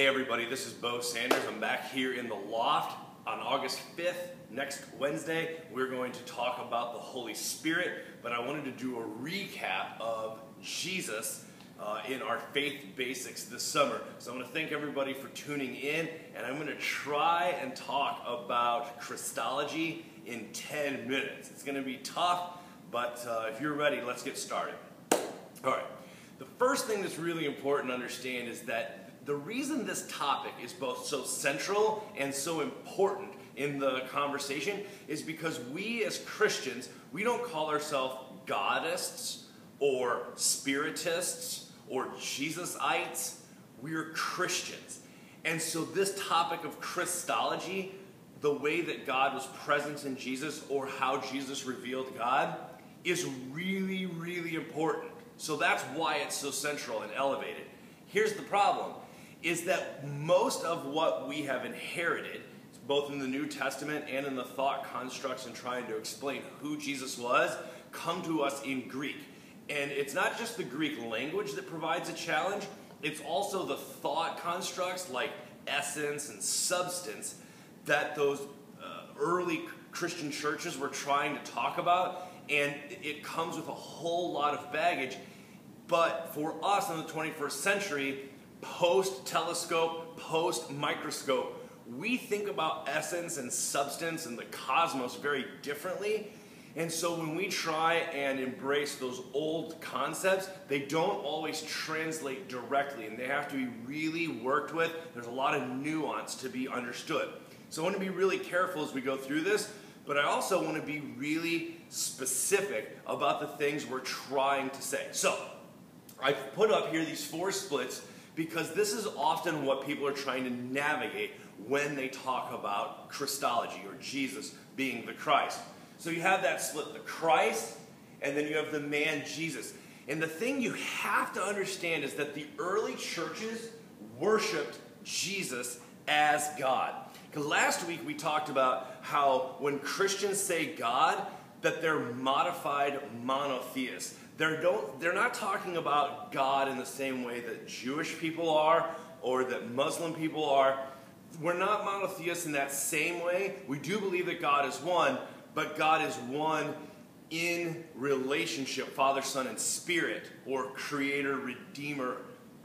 Hey everybody, this is Bo Sanders. I'm back here in the loft on August 5th, next Wednesday. We're going to talk about the Holy Spirit, but I wanted to do a recap of Jesus uh, in our faith basics this summer. So I'm going to thank everybody for tuning in, and I'm going to try and talk about Christology in 10 minutes. It's going to be tough, but uh, if you're ready, let's get started. All right. The first thing that's really important to understand is that the reason this topic is both so central and so important in the conversation is because we as Christians, we don't call ourselves Godists or Spiritists or Jesusites. We're Christians. And so this topic of Christology, the way that God was present in Jesus or how Jesus revealed God, is really, really important. So that's why it's so central and elevated. Here's the problem is that most of what we have inherited, both in the New Testament and in the thought constructs and trying to explain who Jesus was, come to us in Greek. And it's not just the Greek language that provides a challenge, it's also the thought constructs like essence and substance that those uh, early Christian churches were trying to talk about. And it comes with a whole lot of baggage. But for us in the 21st century, post telescope, post microscope, we think about essence and substance and the cosmos very differently. And so when we try and embrace those old concepts, they don't always translate directly and they have to be really worked with. There's a lot of nuance to be understood. So I want to be really careful as we go through this, but I also want to be really specific about the things we're trying to say. So I've put up here these four splits because this is often what people are trying to navigate when they talk about Christology or Jesus being the Christ. So you have that split the Christ, and then you have the man Jesus. And the thing you have to understand is that the early churches worshiped Jesus as God. Last week we talked about how when Christians say God, that they're modified monotheists. They're, don't, they're not talking about God in the same way that Jewish people are or that Muslim people are. We're not monotheists in that same way. We do believe that God is one, but God is one in relationship, Father, Son, and Spirit, or Creator, Redeemer,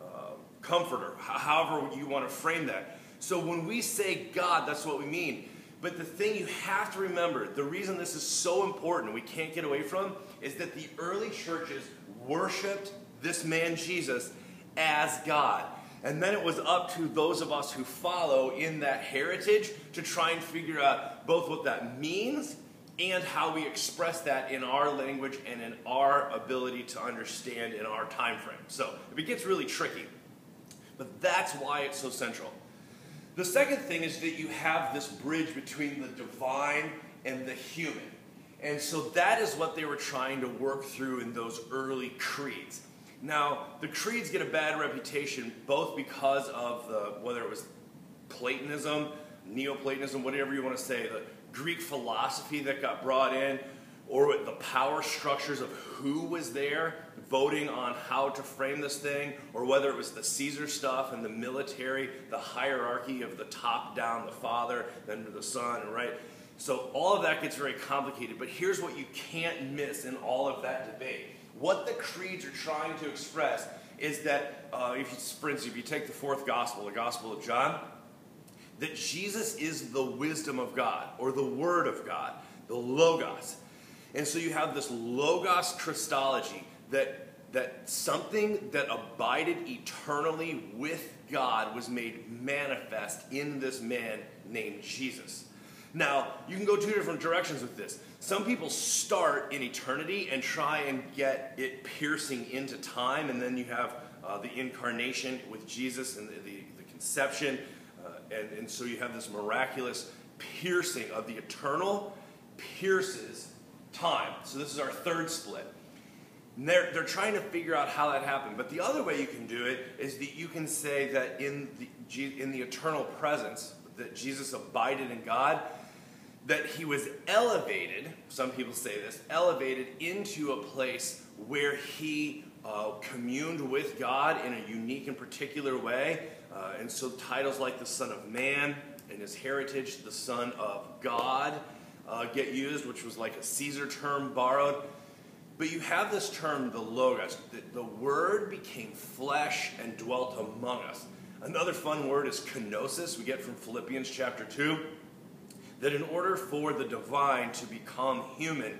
uh, Comforter, however you want to frame that. So when we say God, that's what we mean. But the thing you have to remember, the reason this is so important, we can't get away from, is that the early churches worshiped this man Jesus as God. And then it was up to those of us who follow in that heritage to try and figure out both what that means and how we express that in our language and in our ability to understand in our time frame. So it gets really tricky. But that's why it's so central. The second thing is that you have this bridge between the divine and the human. And so that is what they were trying to work through in those early creeds. Now, the creeds get a bad reputation both because of the, whether it was Platonism, Neoplatonism, whatever you want to say, the Greek philosophy that got brought in, or the power structures of who was there voting on how to frame this thing, or whether it was the Caesar stuff and the military, the hierarchy of the top down, the father, then the son, right? So all of that gets very complicated, but here's what you can't miss in all of that debate. What the creeds are trying to express is that, uh, if you, for instance, if you take the fourth gospel, the Gospel of John, that Jesus is the wisdom of God, or the Word of God, the Logos. And so you have this Logos Christology that, that something that abided eternally with God was made manifest in this man named Jesus. Now, you can go two different directions with this. Some people start in eternity and try and get it piercing into time, and then you have uh, the incarnation with Jesus and the, the, the conception, uh, and, and so you have this miraculous piercing of the eternal pierces time. So this is our third split. And they're, they're trying to figure out how that happened. But the other way you can do it is that you can say that in the, in the eternal presence, that Jesus abided in God, that he was elevated, some people say this, elevated into a place where he uh, communed with God in a unique and particular way. Uh, and so titles like the Son of Man and his heritage, the Son of God, uh, get used, which was like a Caesar term borrowed. But you have this term, the Logos. The, the word became flesh and dwelt among us. Another fun word is kenosis, we get from Philippians chapter 2. That in order for the divine to become human,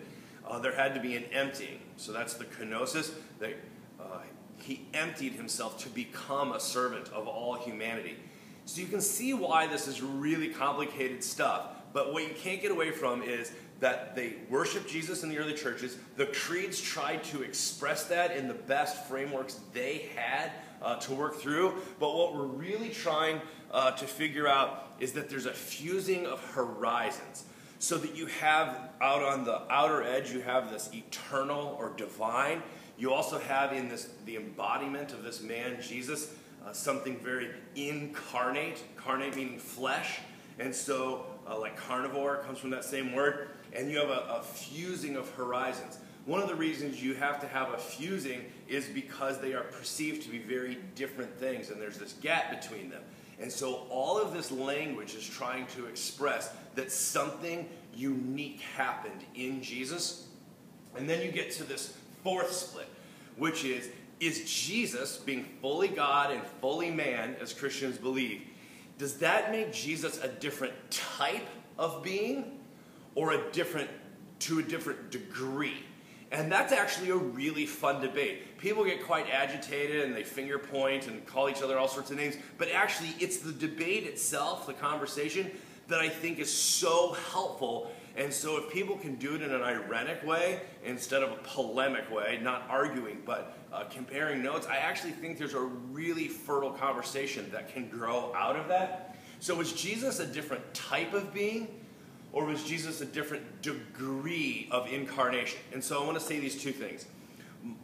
uh, there had to be an emptying. So that's the kenosis, that uh, he emptied himself to become a servant of all humanity. So you can see why this is really complicated stuff. But what you can't get away from is that they worship Jesus in the early churches. The creeds tried to express that in the best frameworks they had uh, to work through. But what we're really trying uh, to figure out is that there's a fusing of horizons. So that you have out on the outer edge, you have this eternal or divine. You also have in this the embodiment of this man, Jesus, uh, something very incarnate, carnate meaning flesh. And so, uh, like carnivore comes from that same word. And you have a, a fusing of horizons. One of the reasons you have to have a fusing is because they are perceived to be very different things, and there's this gap between them. And so all of this language is trying to express that something unique happened in Jesus. And then you get to this fourth split, which is is Jesus being fully God and fully man, as Christians believe, does that make Jesus a different type of being or a different to a different degree? And that's actually a really fun debate. People get quite agitated and they finger point and call each other all sorts of names, but actually, it's the debate itself, the conversation, that I think is so helpful. And so, if people can do it in an ironic way instead of a polemic way, not arguing, but uh, comparing notes, I actually think there's a really fertile conversation that can grow out of that. So, was Jesus a different type of being? Or was Jesus a different degree of incarnation? And so I want to say these two things.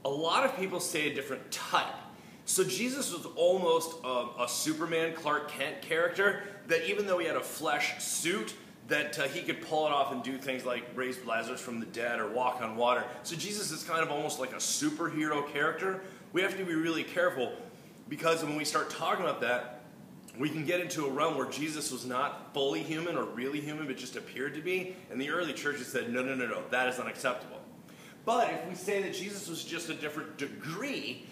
A lot of people say a different type. So Jesus was almost a, a Superman Clark Kent character that even though he had a flesh suit, that uh, he could pull it off and do things like raise Lazarus from the dead or walk on water. So Jesus is kind of almost like a superhero character. We have to be really careful because when we start talking about that, we can get into a realm where Jesus was not fully human or really human, but just appeared to be. And the early churches said, no, no, no, no, that is unacceptable. But if we say that Jesus was just a different degree,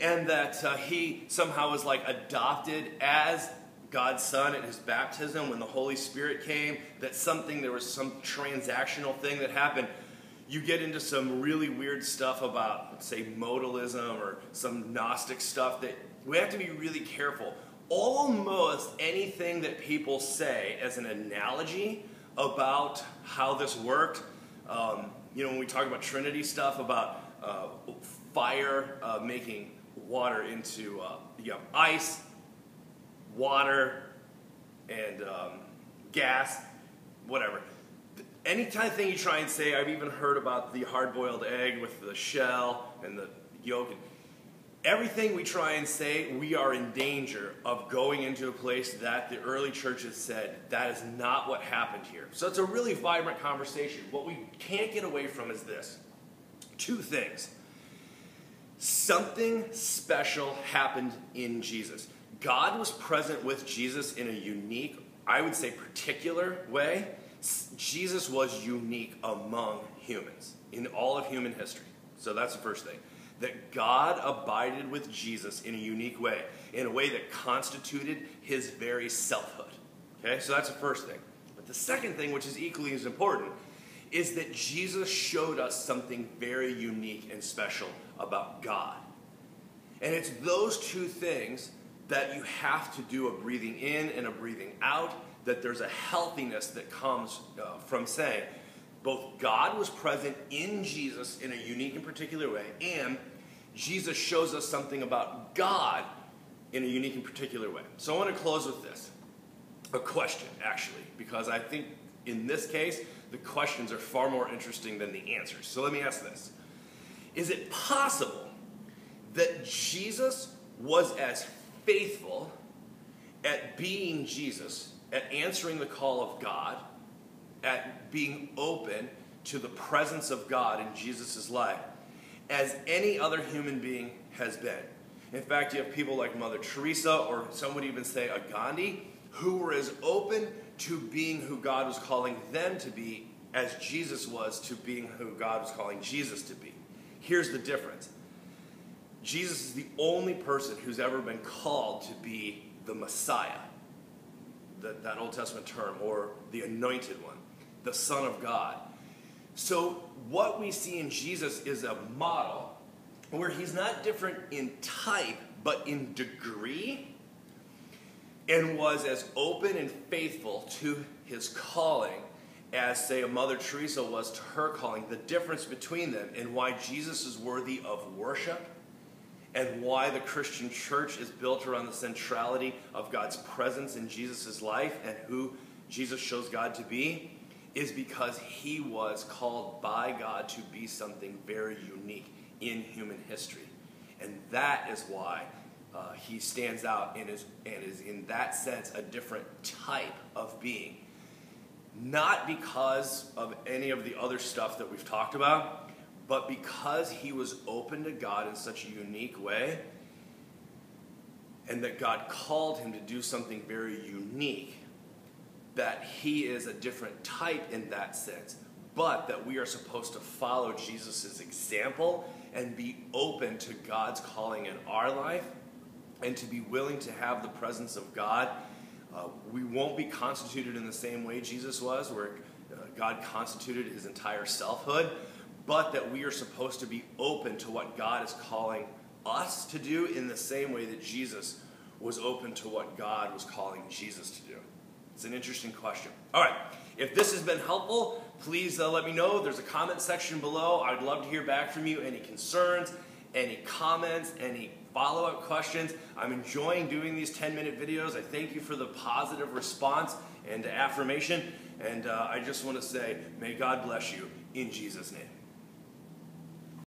and that uh, he somehow was like adopted as God's Son at his baptism when the Holy Spirit came, that something, there was some transactional thing that happened, you get into some really weird stuff about, say, modalism or some Gnostic stuff that we have to be really careful almost anything that people say as an analogy about how this worked. Um, you know, when we talk about Trinity stuff, about uh, fire uh, making water into uh, you know, ice, water, and um, gas, whatever. Any kind of thing you try and say, I've even heard about the hard boiled egg with the shell and the yolk everything we try and say, we are in danger of going into a place that the early churches said that is not what happened here. So it's a really vibrant conversation. What we can't get away from is this two things. Something special happened in Jesus. God was present with Jesus in a unique, I would say, particular way. Jesus was unique among humans in all of human history. So that's the first thing that God abided with Jesus in a unique way, in a way that constituted his very selfhood. Okay, so that's the first thing. But the second thing, which is equally as important, is that Jesus showed us something very unique and special about God. And it's those two things that you have to do a breathing in and a breathing out, that there's a healthiness that comes uh, from saying, both God was present in Jesus in a unique and particular way, and Jesus shows us something about God in a unique and particular way. So I want to close with this a question, actually, because I think in this case, the questions are far more interesting than the answers. So let me ask this Is it possible that Jesus was as faithful at being Jesus, at answering the call of God, at being open to the presence of God in Jesus' life as any other human being has been. In fact, you have people like Mother Teresa, or some would even say a Gandhi, who were as open to being who God was calling them to be as Jesus was to being who God was calling Jesus to be. Here's the difference Jesus is the only person who's ever been called to be the Messiah, that, that Old Testament term, or the anointed one, the Son of God. So, what we see in Jesus is a model where he's not different in type, but in degree, and was as open and faithful to his calling as, say, a Mother Teresa was to her calling. The difference between them and why Jesus is worthy of worship and why the Christian church is built around the centrality of God's presence in Jesus' life and who Jesus shows God to be is because he was called by God to be something very unique in human history. And that is why uh, he stands out and is, and is, in that sense, a different type of being. Not because of any of the other stuff that we've talked about, but because he was open to God in such a unique way, and that God called him to do something very unique, that he is a different type in that sense, but that we are supposed to follow Jesus' example and be open to God's calling in our life and to be willing to have the presence of God. Uh, we won't be constituted in the same way Jesus was, where uh, God constituted his entire selfhood, but that we are supposed to be open to what God is calling us to do in the same way that Jesus was open to what God was calling Jesus to do. It's an interesting question. All right, if this has been helpful, please uh, let me know. There's a comment section below. I'd love to hear back from you. Any concerns, any comments, any follow up questions. I'm enjoying doing these 10 minute videos. I thank you for the positive response and affirmation. And uh, I just want to say, may God bless you in Jesus' name.